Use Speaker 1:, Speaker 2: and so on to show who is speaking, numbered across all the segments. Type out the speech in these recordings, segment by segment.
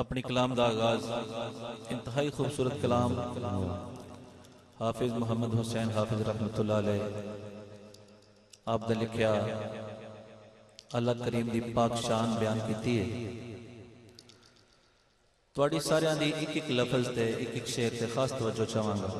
Speaker 1: اپنی کلام دا آغاز، انتہائی خوبصورت کلام۔ حافظ محمد حسین حافظ رحمت اللہ علیہ۔ آپ نے لکھیا، اللہ کریم دی پاک شان بیان کیتی ہے۔ تواڈی سارے دی ایک ایک لفظ تے ایک ایک شعر تے خاص توجہ چاہواں گا۔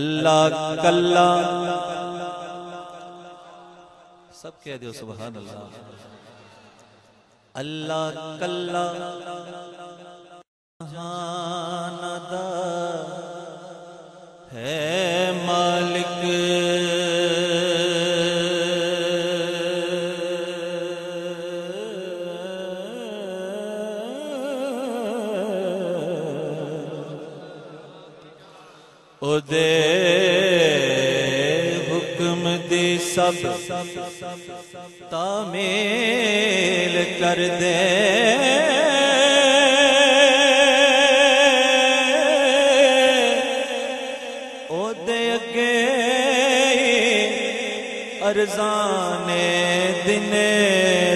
Speaker 1: اللہ کلا۔ سب کہہ دیو سبحان اللہ۔ اللہ کلا۔ جاند ہے مالک۔ او دے سب تعمیل کر دے۔ او دے اگے ارزان دن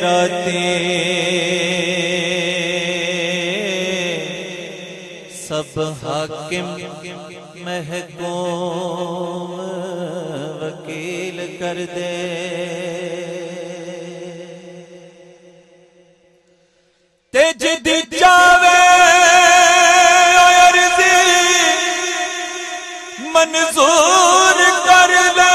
Speaker 1: راتی۔ سب حاکم محکوم۔ وکیل کر دے تے جدی جاوے عرضی منظور کر دے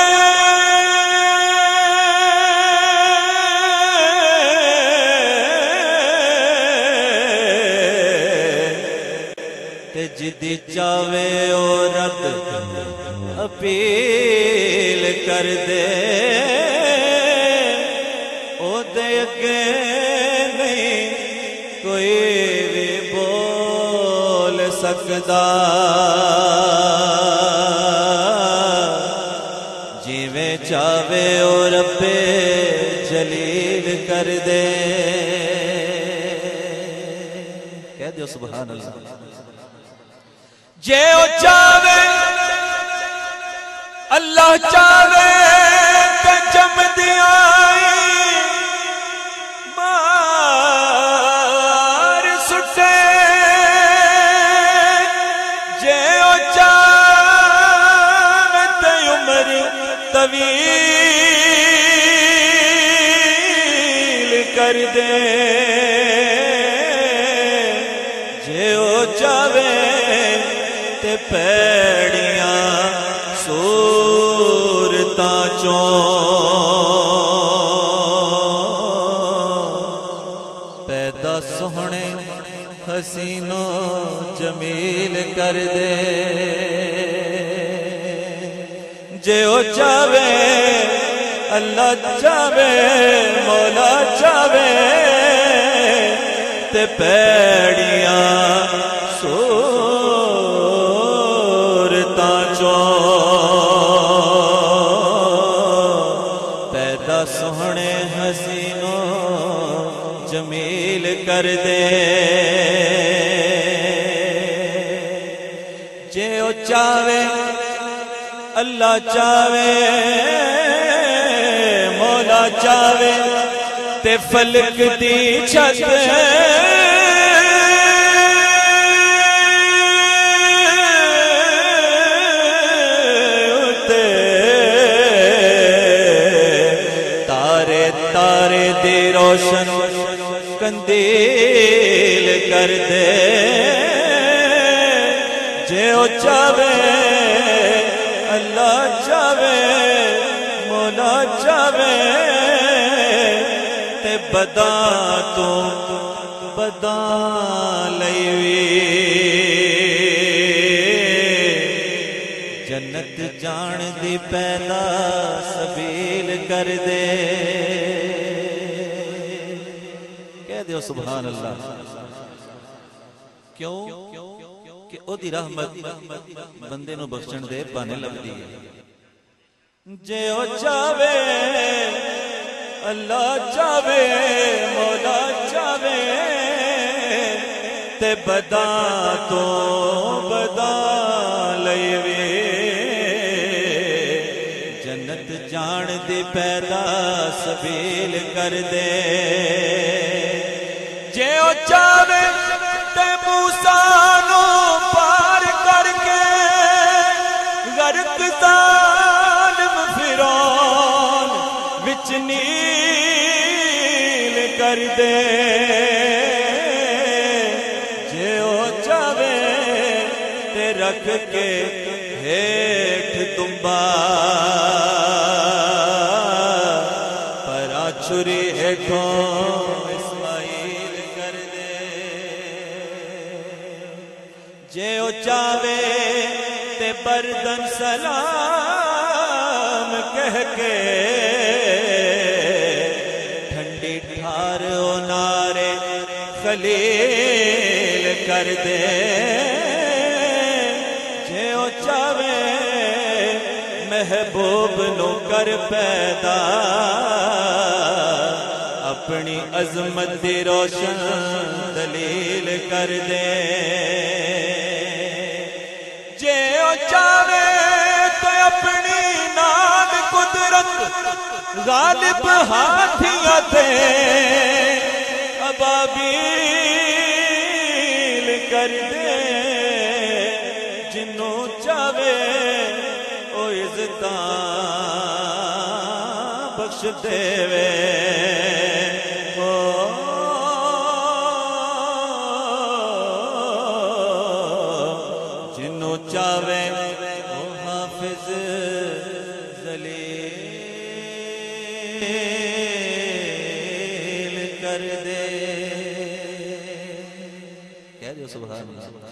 Speaker 1: تے جدی چاوے او کر دے او دے اگے نہیں کوئی بھی بول سکدا۔ جیویں چاوے او رب جلیل کر دے کہہ دیو سبحان اللہ۔ جے او چاوے اللہ چاوے تے جم دیائی مار سٹے جے او چاوے تے عمر طویل کر دے جے او چاوے تے پیڑیاں سورتاں پیدا سوہنے حسینوں جمیل کر دے۔ جے او چاوے اللہ چاوے مولا چاوے تے پیڑیاں کر دے جے او چاوے اللہ چاوے مولا چاوے تے فلک دی چھت۔ تے تارے تارے دی روشن۔ کندیل کر دے جے او چاوے اللہ چاوے مولا چاوے تے بدا تو بدا لئی جنت جان دی پہلا سبیل کر دے کہہ دیو سبحان اللہ کیوں کہ او دی رحمت بندے نو بخشن دے بانے لگدی ہے جے او چاوے اللہ چاوے مولا چاوے تے بدا تو بدا لئیوے جنت جان دی پیدا سبیل کر دے جے او چاوے تے موسیٰ نو پار کر کے غرق ظالم فرعون وچ نیل کر دے جے او چاوے تے رکھ کے سلام کہہ کے ٹھنڈی ٹھار او نارے خلیل کر دے۔ جے او چاوے محبوب نو کر پیدا۔ اپنی عظمت روشن دلیل کر دے۔ غالب ہاتھیاں تے ابابیل کر دے، جنوں چاوے او عزتاں بخش دے وے جنوں چاوے او حافظ そうごい。